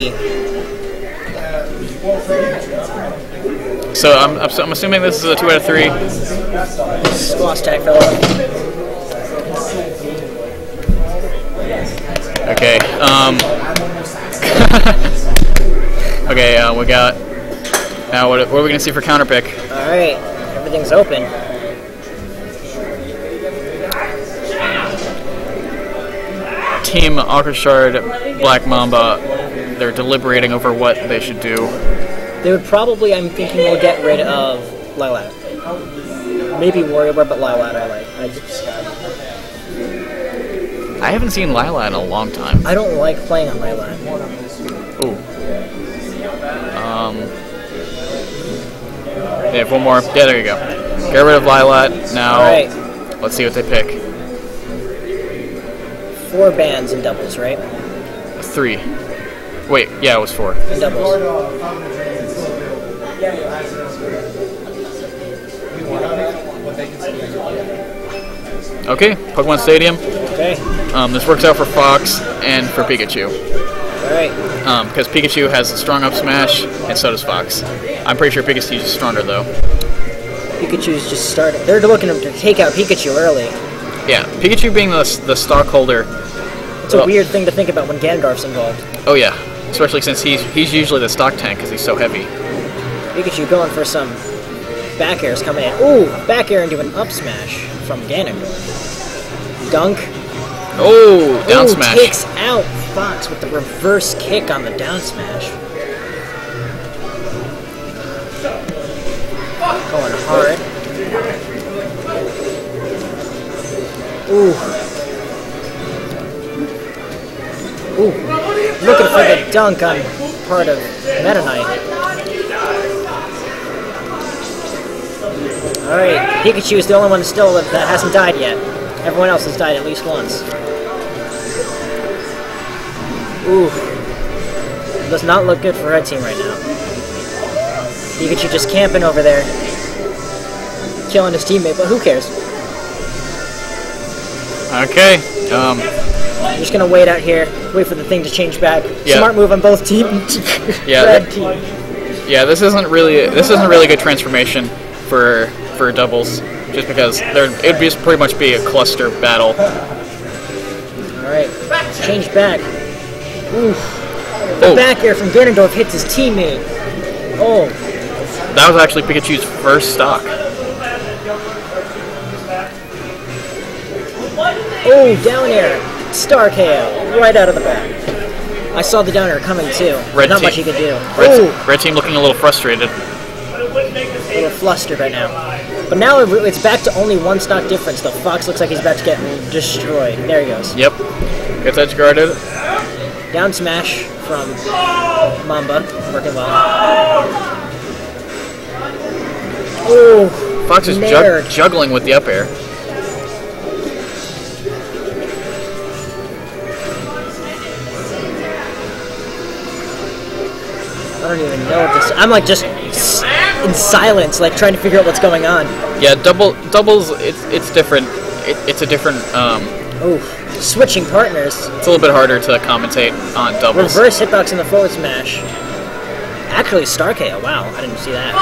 So I'm, I'm, assuming this is a two out of three. Squash tag fellow. Okay. Um. okay. Uh, we got. Now what, what are we gonna see for counter pick? All right, everything's open. Team Alcashard, Black Mamba. They're deliberating over what they should do. They would probably, I'm thinking, will get rid of Lylat. Maybe Warrior, but Lylat I like. I, just, I haven't seen Lila in a long time. I don't like playing on Lylat. Ooh. Um. They have one more. Yeah, there you go. Get rid of Lylat. Now, right, let's see what they pick. four bands in doubles, right? Three. Wait, yeah, it was four. In doubles. Okay, Pokemon Stadium. Okay, Um, this works out for Fox and for Pikachu. all right. Um, because Pikachu has a strong up smash, and so does Fox. I'm pretty sure Pikachu is stronger though. Pikachu's just started. They're looking to take out Pikachu early. Yeah, Pikachu being the the stockholder. It's a Well- weird thing to think about when Ganondorf's involved. Oh yeah, especially since he's he's usually the stock tank because he's so heavy. Pikachu going for some back airs coming in. Ooh, back air into an up smash from Ganondorf. Dunk. Oh, down Ooh, smash. takes out Fox with the reverse kick on the down smash. Going hard. Ooh. Ooh. Looking for the dunk on part of Meta Knight. Alright, Pikachu is the only one still that hasn't died yet. Everyone else has died at least once. Ooh. Does not look good for Red Team right now. Pikachu just camping over there. Killing his teammate, but who cares? Okay. Um. I'm just gonna wait out here, wait for the thing to change back. Yeah. Smart move on both team. Yeah, Red team. Yeah, this isn't really this isn't really good transformation for for doubles, just because there it'd be pretty much be a cluster battle. Alright. Change back. Ooh. Oh, Back air from Ganondorf hits his teammate. Oh. that was actually Pikachu's first stock. Oh, down air. Star KO. Right out of the back. I saw the down air coming too. Red Not team. much he could do. Red, red team looking a little frustrated. a little flustered right now. But now it's back to only one stock difference. The Fox looks like he's about to get destroyed. There he goes. Yep. Gets edge guarded. Down smash from Mamba. Working well. Oh, Fox is jug- juggling with the up air. I don't even know what this. I'm like just in silence, like trying to figure out what's going on. Yeah, double doubles. It's it's different. It, it's a different. Um, Oh, switching partners. it's a little bit harder to commentate on doubles. Reverse hitbox in the forward smash. Actually, Star KO. Wow, I didn't see that.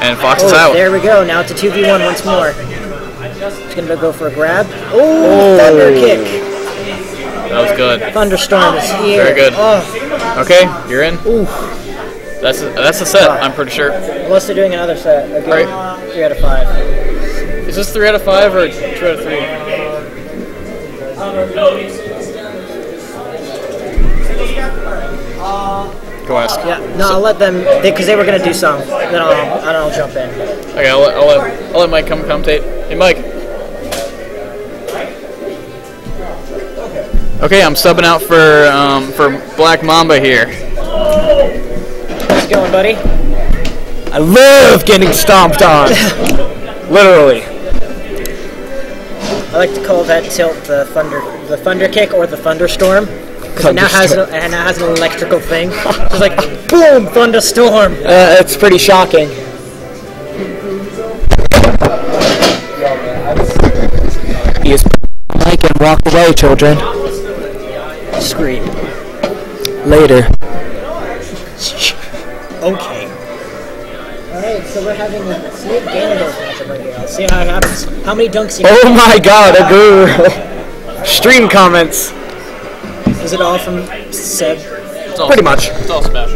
And Fox is Oh, out. there we go. Now it's a 2v1 once more. He's gonna go for a grab. Oh, thunder kick. That was good. Thunderstorm is here. Very good. Oh, Okay, you're in. ooh. That's a, that's a set. I'm pretty sure. Unless they're doing another set. Again, Right. three out of five. Is this three out of five or two out of three? Go ask. Yeah. No, I'll let them because they, were gonna do some. Then I'll then I'll jump in. Okay, I'll let, I'll let, I'll let Mike come commentate. Hey, Mike. Okay, I'm subbing out for um, for Black Mamba here. It going, buddy? I love getting stomped on. Literally. I like to call that tilt the thunder the thunder kick or the thunderstorm. Because it now has an, it now has an electrical thing. It's like boom, thunderstorm. Uh, it's pretty shocking. He is Mike and walk away, children. Scream. Later. Okay. Alright, so we're having a Snake Ganondorf matchup right here. Let's see how it happens. How many dunks you Oh my god, a girl. Stream comments. Is it all from Seb? Pretty much. It's all Pretty much. It's all Smash.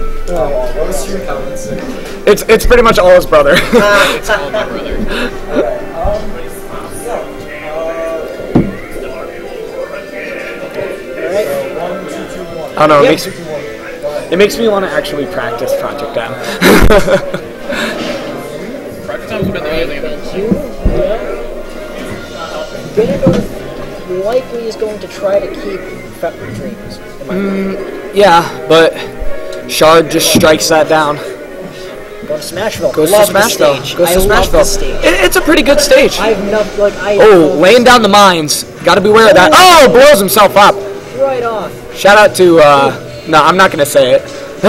It's it's pretty much all his brother. It's all my brother. Alright. Um, I don't know. It Yep. makes it makes me want to actually practice Project M. Project Time's been amazing. Thank you. Yeah. Ganondorf likely is going to try to keep Fetler Dreams. in my opinion. yeah, but Shard just strikes that down. Go to Smashville. Goes love to the Smashville. stage. Goes I to love Smashville. the stage. It- it's a pretty good stage. I have enough, like, I Oh, love laying down the mines. Got to beware of that. Oh, blows himself up. right off. Shout out to. uh No, I'm not gonna say it.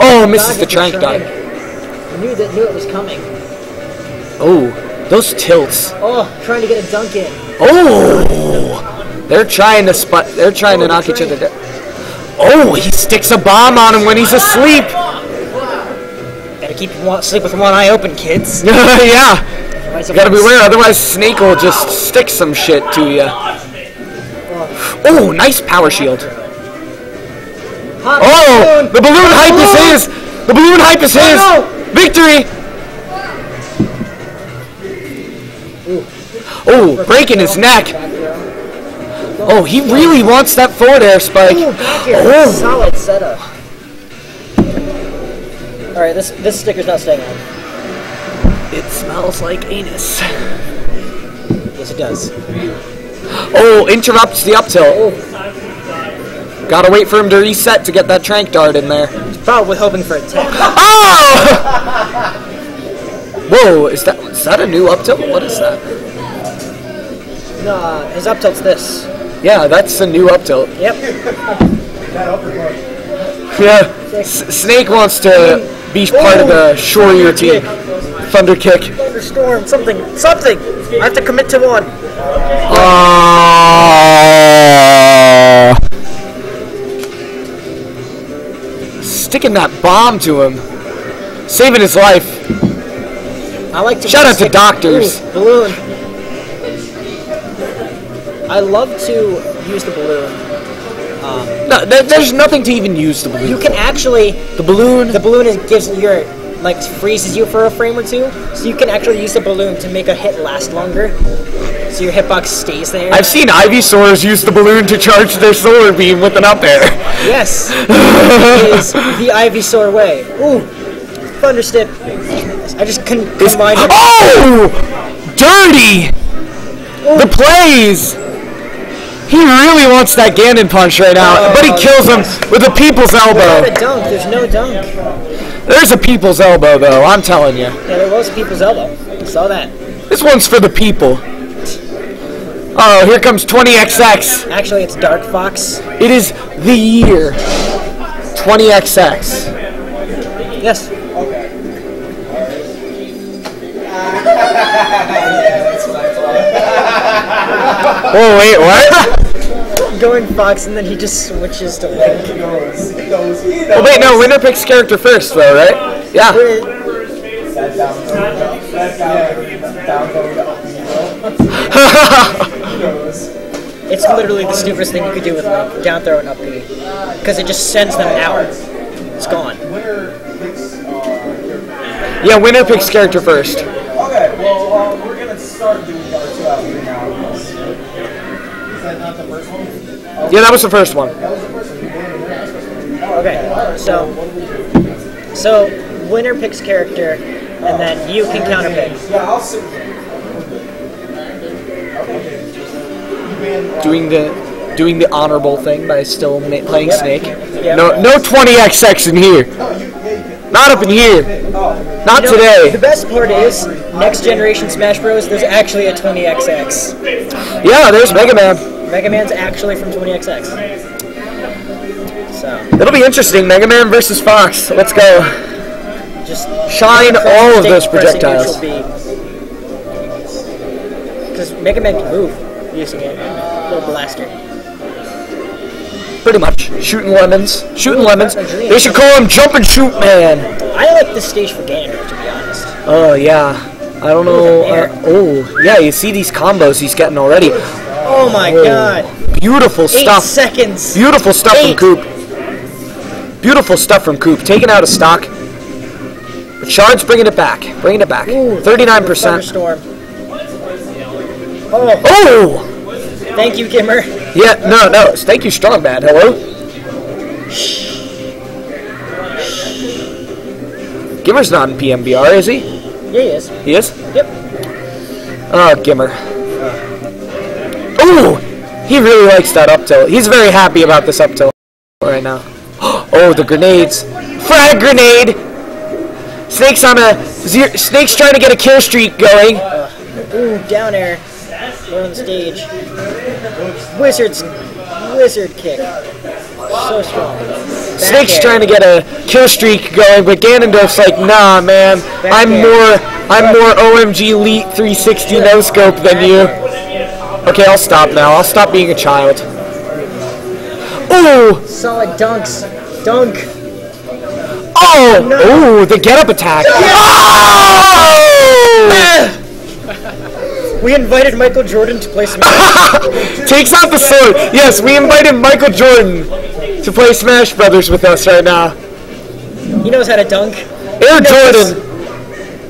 oh, misses the Dodge trank it, dog. Knew that, knew it was coming. Oh, those tilts. Oh, trying to get a dunk in. Oh, they're trying to spot. They're trying to Oh, knock each other down. Oh, he sticks a bomb on him when he's asleep. Gotta keep sleep with one eye open, kids. yeah, Otherwise you gotta beware. Otherwise, Snake will just stick some shit to you. Oh. oh, nice power shield. Hot Oh, balloon. the balloon hype is his. The balloon hype is his. no. Victory. Oh, breaking his neck. Oh, he really wants that forward air spike. Ooh, back here. Oh. Solid setup. Alright, this this sticker's not staying on. It smells like anus. Yes, it does. Oh, interrupts the up tilt. Gotta wait for him to reset to get that trank dart in there. probably hoping for a 10. Oh! Whoa, is that is that a new up tilt? What is that? No, uh, his up tilt's this. Yeah, that's a new up tilt. Yep. Yeah. S- Snake wants to be part of the Shoryu team. Thunder kick. Thunderstorm, something, something! I have to commit to one. Oh. Sticking that bomb to him. Saving his life. I like to Shout out to doctors. Ooh, balloon. I love to use the balloon. Um, no, there, there's nothing to even use the balloon. You can actually the balloon. the balloon is, gives your like freezes you for a frame or two, so you can actually use the balloon to make a hit last longer. So your hitbox stays there. I've seen Ivysaurs use the balloon to charge their solar beam with an up air. yes, it is the Ivysaur way. Ooh, Thunderstip. I just con- combined it. Oh! Dirty! The plays! He really wants that Ganon punch right now, but he oh, kills him with a people's Not a elbow. dunk. There's no dunk. There's a people's elbow, though, I'm telling you. Yeah, there was a people's elbow. Saw that. This one's for the people. Oh, here comes 20XX. Actually, it's Dark Fox. It is the year 20XX. Yes. Oh, wait, what? Going Fox, and then he just switches to Link. Oh, wait, no, winner picks character first, though, right? Yeah. It's literally the stupidest thing you could do with Link. Down throw and up B. Because it just sends them out. It's gone. Yeah, winner picks character first. Okay, well, uh, we're gonna start doing our two out here now. Is that not the first one? Yeah, that was the first one. Okay, so. So, winner picks character, and then you can counterpick. Yeah, I'll sit. Doing the doing the honorable thing by still ma- playing Snake. No, no 20XX in here. Not up in here. Not You know, The best part is, next generation Smash Bros. There's actually a 20XX. Yeah, there's Mega Man. Mega Man's actually from 20XX. So, It'll be interesting. Mega Man versus Fox. Let's go. just Shine all of those projectiles. Because Mega Man can move using it. Little blaster. Pretty much. Shooting lemons. Shooting lemons. They should call him Jump and Shoot Man. I like this stage for Ganondorf, to be honest. Oh, yeah. I don't know. Uh, oh, yeah, you see these combos he's getting already. Oh my god. Beautiful Eight stuff. seconds. Beautiful stuff Eight. from Coop. Beautiful stuff from Coop. Taking out of stock. But Shard's bringing it back. Bringing it back. Ooh, 39%. Oh, Oh! thank you, Gimmer. Yeah, no, no. Thank you, Strong Man. Hello? Gimmer's not in PMBR, is he? Yeah, he is. He is? Yep. Oh, Gimmer. Ooh! He really likes that up tilt. He's very happy about this up tilt right now. Oh, the grenades. Frag grenade! Snake's on a... Zero, Snake's trying to get a kill streak going. Ooh, down air. We're on the stage. Wizard's wizard kick. So strong. Back Snake's air. trying to get a kill streak going, but Ganondorf's like, nah, man. I'm air. more, I'm more OMG Elite 360 no scope than you. Okay, I'll stop now. I'll stop being a child. Ooh! Solid dunks. Dunk. Oh! Ooh, the get up attack. Oh! We invited Michael Jordan to play Smash. Takes out the sword. Yes, we invited Michael Jordan to play Smash Brothers with us right now. he knows how to dunk. Air Jordan.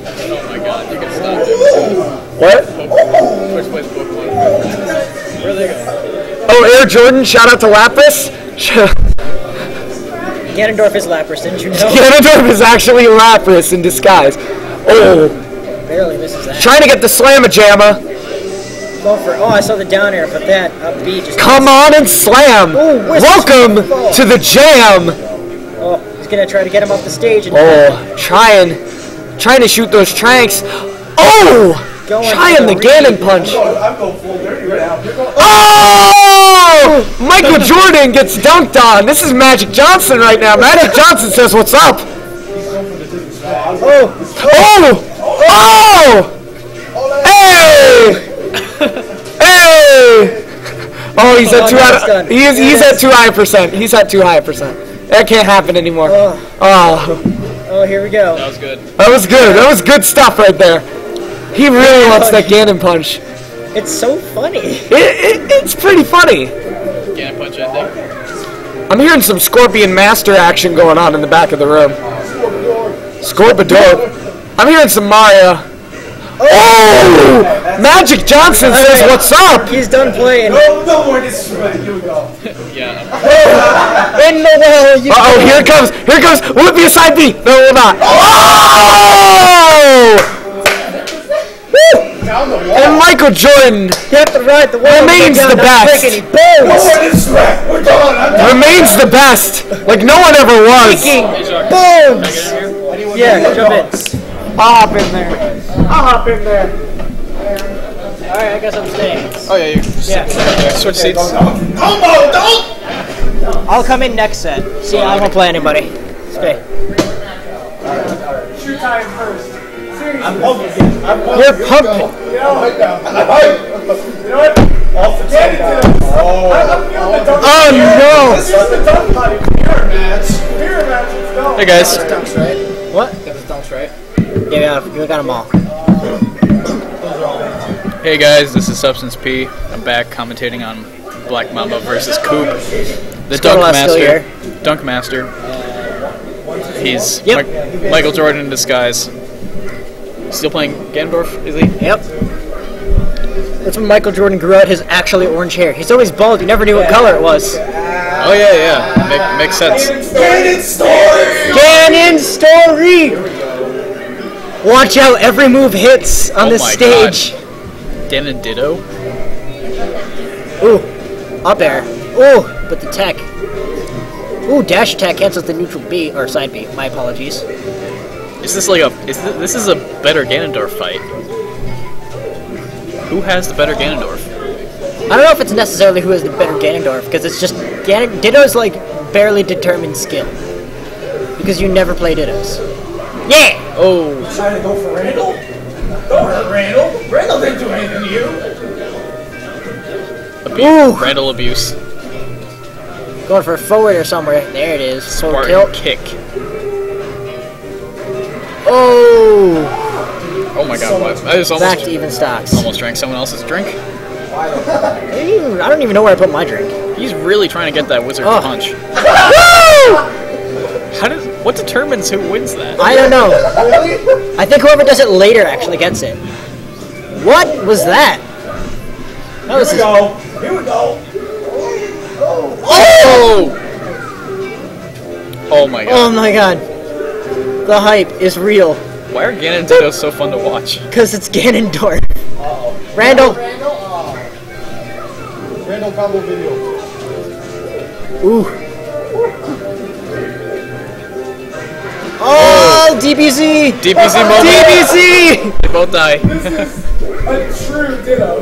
Oh my god, you can stop. What? First place Pokemon. Where they going? Oh, Air Jordan. Shout out to Lapis. Ganondorf is Lapras, didn't you know? Ganondorf is actually Lapis in disguise. Oh, Barely misses that. trying to get the Slamma Jamma. Go for Oh, I saw the down air, but that up B just. Come on and slam. Ooh, Welcome to the jam. Oh, he's gonna try to get him off the stage. And Oh, trying, trying to shoot those tranks. Oh, Going trying the the Ganon punch. I'm going full dirty right now. Oh! Michael Jordan gets dunked on. This is Magic Johnson right now. Magic Johnson says, "What's up?" Oh, Oh! Oh! Hey! Hey! Oh, he's at Oh, too no, high. it's done. He's There he's at too high percent. He's at too high percent. That can't happen anymore. Oh. Oh, oh, here we go. That was good. that was good. That was good stuff right there. He really wants that Ganon punch. It's so funny. It, it, it's pretty funny. Can't punch ending. I'm hearing some Scorpion Master action going on in the back of the room. Scorpidor. I'm hearing some Mario. Oh! Magic Johnson says, "What's up?" He's done playing. no, no more disrespect. Here we go. Yeah. In the well, you. Uh oh, here it comes. Here it comes. Will it be a side B? No, it will not. Oh! Down. And Michael Jordan You have to ride the wall. Remains the best. No more disrespect. We're done. I'm done. remains the best, like no one ever was. Hey, Bones. Get in here. Anyone Yeah, jump in. Dogs? I'll hop in there. I'll hop in there. All right, I guess I'm staying. Oh yeah, you Yeah, switch seats. Combo, don't! I'll come in next set. See, I won't play anybody. Stay. Shoot time first. I'm pumping. I'm pumping. You're pumping. You know, right. I'm hyped. You know what? Off the Get into the Oh. I'm feeling the dunk. Oh, oh no! This is the dunk body. Mirror match. Mirror match. Let's go. Hey guys. Dunks, right? What? Got the dunks right. Yeah, we got, we got them all. Hey guys, this is Substance P. I'm back commentating on Black Mamba versus Coop, the Dunk Master. Dunk Master. He's Yep. Mi- Michael Jordan in disguise. Still playing Ganondorf, is he? Yep. That's when Michael Jordan grew out his actually orange hair. He's always bald. You never knew what color it was. Oh yeah, yeah. Make, makes sense. Ganon story. Ganon story. Watch out! Every move hits on Oh this stage. Ganon Ditto. Ooh, up air. Ooh, but the tech. Ooh, dash attack cancels the neutral B or side B. My apologies. Is this like a? Is this, this is a better Ganondorf fight? Who has the better Ganondorf? I don't know if it's necessarily who has the better Ganondorf because it's just Ganon- Ditto's like barely determined skill because you never play Dittos. Yeah. Oh, Trying to go for Randall? Don't hurt Randall. Randall didn't do anything to you. abuse. Randall abuse. Going for a forward or somewhere. There it is. Forward Spartan tilt. kick. Oh! Oh my god, what? I just almost Back almost, to even stocks. almost drank someone else's drink. I don't even know where I put my drink. He's really trying to get that wizard Oh. punch. How does what determines who wins that? I don't know. I think whoever does it later actually gets it. What was that? That was Here we go. Here we go. Oh! Oh my god. Oh my god. The hype is real. Why are Ganon and Ditto so fun to watch? Because it's Ganondorf. Randall. Randall. Uh, Randall combo video. Ooh. Oh, oh. DBZ! DBZ oh, moment. DBZ! They both die. This is A true ditto.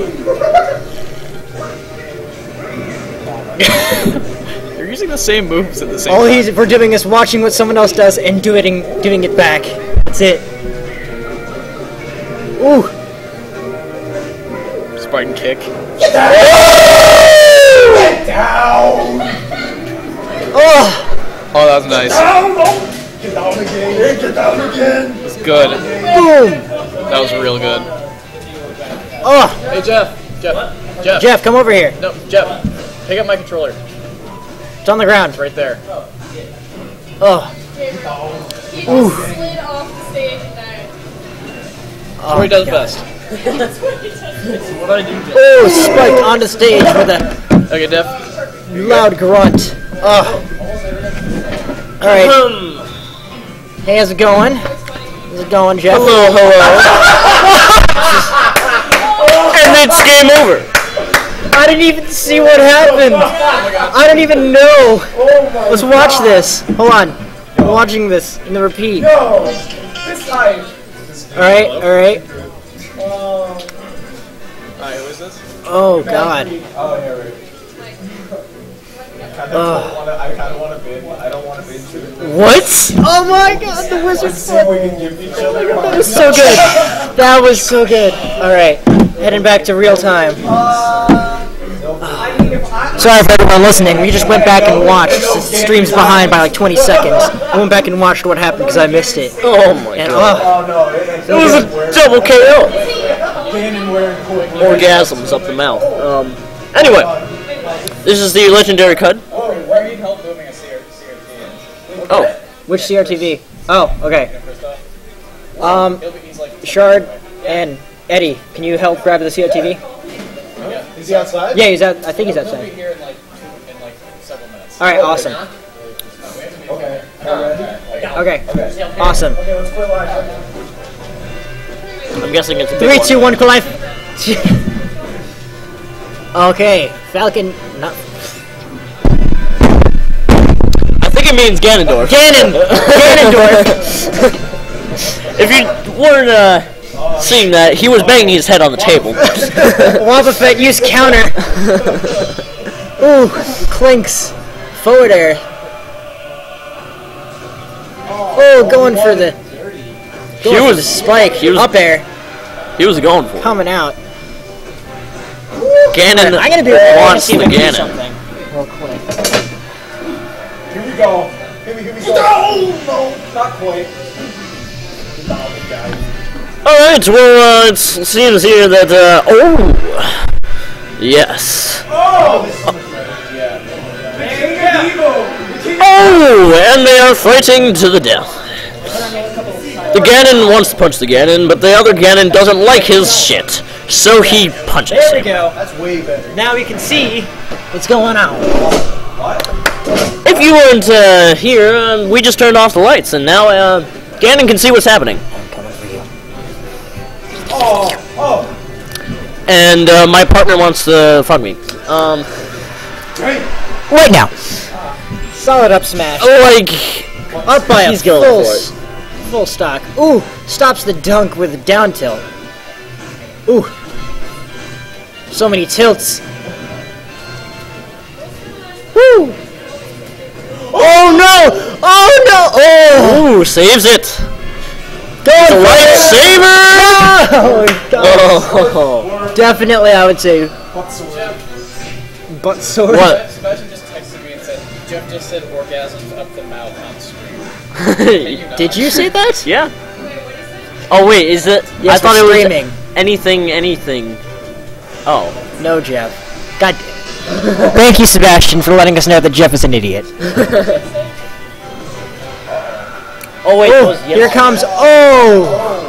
They're using the same moves at the same All time. he's we're doing is watching what someone else does and doing doing it back. That's it. Ooh. Spartan kick. Get Down. Oh, Oh, that was nice. Down. Get down again. Get down again. It's good. boom. That was real good. Oh, Hey Jeff. Jeff. Jeff. Jeff, come over here. No, Jeff. Pick up my controller. It's on the ground. Right there. Oh, He slid off the stage and died. oh, Troy does God. best. what I do. Oh, spiked on the stage with a Okay, Jeff. loud grunt. Oh. All right. Hey, how's it going? How's it going, Jeff? Hello, hello. and it's game over. I didn't even see what happened. I don't even know. Let's watch this. Hold on. I'm watching this in the repeat. No. This time. All right, all right. Hi, who is this? Oh God. Oh, yeah, right. I kind uh, of want to. I kind of want to bid. I don't want to bid too. What? Oh my God, the wizard. Let's see if we can give each other. That was so good. That was so good. All right, heading back to real time. Uh, Sorry for everyone listening. We just went back and watched. The stream's behind by like 20 seconds. I went back and watched what happened because I missed it. Oh my And god. oh, Oh no! It, It was a double KO. Ganon wearing. Orgasms up the mouth. Um. Anyway, this is the legendary cut. Oh, where need help moving a CRT? Oh, which CRTV? Oh, okay. Um, Shard and Eddie, can you help grab the CRTV? Is he outside? Yeah, he's out. I think he's outside. here in like two, in like several minutes. All right, awesome. Okay. Ready? Okay, awesome. Okay, let's play live. I'm guessing it's a big Three, two, one, life. okay, Falcon. Not I think it means Ganondorf. Ganon. Ganondorf. If you weren't uh, seeing that, he was banging his head on the table. Wobba Fett, use counter. Ooh, clinks. Forward air. Oh, going for the. Going He for was- the spike. he was- up air He was going for it. coming out. Ganon I'm gonna be right wants see the if I can do Ganon. something real quick. Here we go. Here we, here we go. No, no, not quite. Alright, well, uh, it seems here that, uh, oh! Yes. Oh! King of Evo! King Oh! And they are fighting to the death. The Ganon wants to punch the Ganon, but the other Ganon doesn't like his shit. So he punches There we him. go. That's way better. Now we can see what's going on. What? If you weren't uh, here, uh, we just turned off the lights, and now uh, Ganon can see what's happening. I'm coming for you. Oh, oh. And uh, my partner wants to fuck me. Um, Great. Right now. Solid up smash. like, Up by He's a going full, for s- full stock. Ooh, stops the dunk with a down tilt. Ooh. So many tilts. Woo! Oh no! Oh no! Oh! ooh, saves it. Going The for it! lightsaber! Oh, God. Oh, Definitely, I would say What's the word? butt sword. what? Sebastian just texted me and said, just said orgasms up the mouth on screen. Did you say that? yeah. Oh wait, is it? Yes, I thought it was streaming. anything, anything. Oh. No, Jeff. God. Thank you, Sebastian, for letting us know that Jeff is an idiot. Oh wait. Oh, yes. here comes. Oh,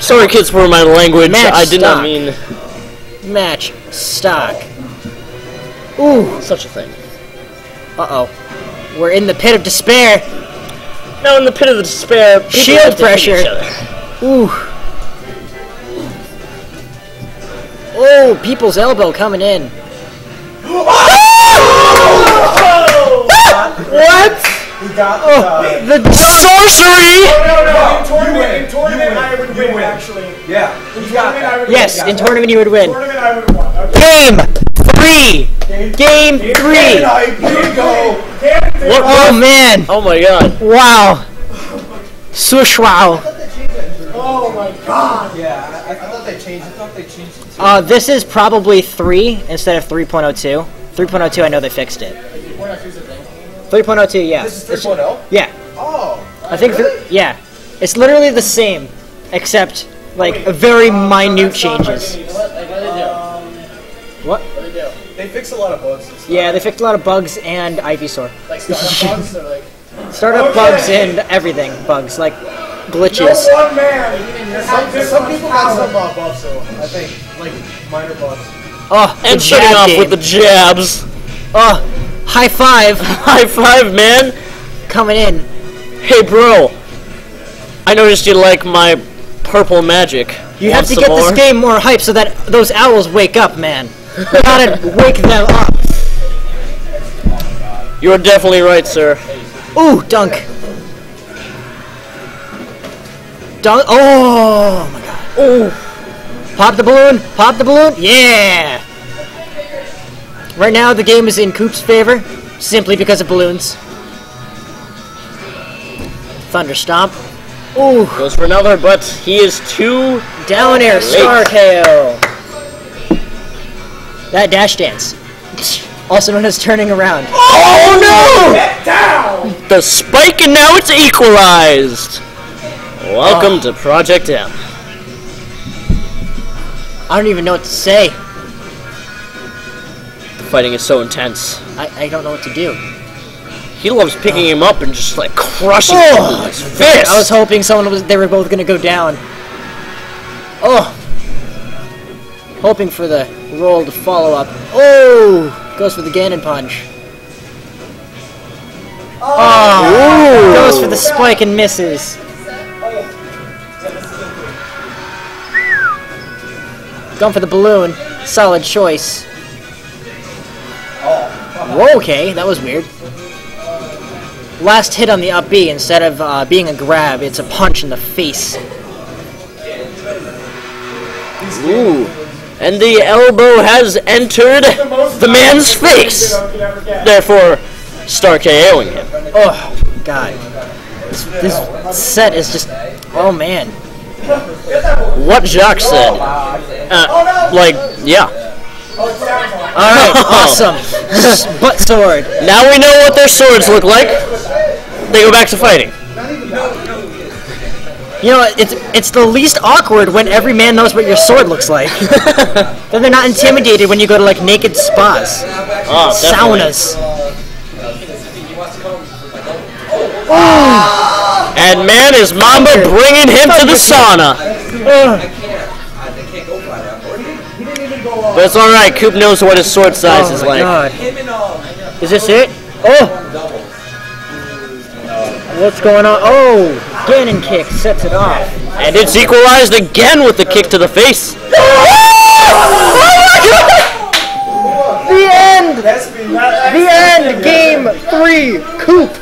Sorry, kids, for my language. Match I did not mean match stock. Ooh. such a thing. Uh oh. We're in the pit of despair. Now, in the pit of the despair, Shield have to hit pressure. Ooh. Oh, people's elbow coming in. What? He got uh, The Sorcery! no, no, in tournament, in tournament I would win, actually. Yeah. In tournament I would yes, win. in tournament you would win. tournament I would win. Okay. Game three. Game three. Here we go. Damn it. What? Oh man! Oh my god. Wow. Swoosh wow. Oh my god. Yeah, I, I thought they changed. I thought they changed it. Uh, this is probably three instead of 3.02. 3.02, I know they fixed it. 3.02, yeah. This is 3.0. Yeah, Oh. I think. th- yeah, it's literally the same, except like very minute changes. What? What do they fixed a lot of bugs. and stuff. Yeah, they fixed a lot of bugs and Ivysaur. Like startup bugs or like Startup Okay. bugs and everything bugs, like no glitches. one man. There's some, there's some people got some uh, bugs though. I think like minor bugs. Oh, And starting jab off game. with the jabs. Oh, high five High five, man. coming in. Hey, bro. I noticed you like my purple magic. You Want have to get more? this game more hype so that those owls wake up, man. You gotta wake them up. You're definitely right, sir. Ooh, dunk. Dunk. Oh my god. Ooh. Pop the balloon. Pop the balloon. Yeah. Right now, the game is in Coop's favor, simply because of balloons. Thunder stomp. Ooh, Goes for another, but he is too. down air star KO. That dash dance, also known as turning around. Oh no! Get down. no! The spike, and now it's equalized. Welcome uh. to Project M. I don't even know what to say. The fighting is so intense. I, I don't know what to do. He loves picking oh. him up and just like crushing oh! him Oh, with his fist. I was hoping someone was they were both gonna go down. Oh, hoping for the roll to follow up. Oh, goes for the Ganon punch. Oh, goes for the spike and misses. Going for the balloon. Solid choice. Whoa, okay, that was weird. Last hit on the up B, instead of uh, being a grab, it's a punch in the face. Ooh. And the elbow has entered the man's face. Therefore, star KOing him. Oh, God. This, this set is just. Oh, man. What Jacques said. Uh, like, yeah. Alright, awesome. Butt sword. Now we know what their swords look like. They go back to fighting. You know, it's it's the least awkward when every man knows what your sword looks like. then they're not intimidated when you go to like naked spas, Oh, definitely. saunas. And man, is Mamba bringing him to the sauna. Uh. But it's alright, Coop knows what his sword size oh is like. God. Is this it? Oh! What's going on? Oh! Ganon kick sets it off. And it's equalized again with the kick to the face. oh the end! The end! Game 3! Coop